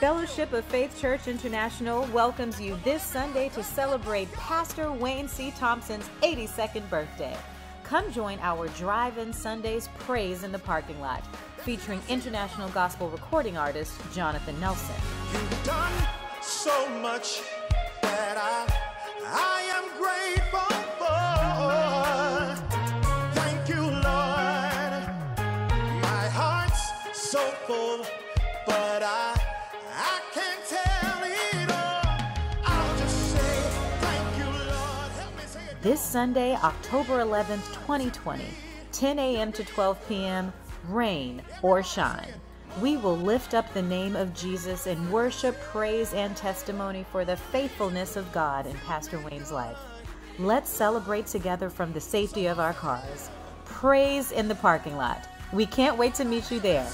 Fellowship of Faith Church International welcomes you this Sunday to celebrate Pastor Wayne C. Thompson's 82nd birthday. Come join our Drive In Sundays Praise in the Parking Lot, featuring international gospel recording artist Jonathan Nelson. You've done so much that I, I am grateful for. Thank you, Lord. My heart's so full, but I, This Sunday, October 11th, 2020, 10 a.m. to 12 p.m., rain or shine. We will lift up the name of Jesus in worship, praise, and testimony for the faithfulness of God in Pastor Wayne's life. Let's celebrate together from the safety of our cars. Praise in the parking lot. We can't wait to meet you there.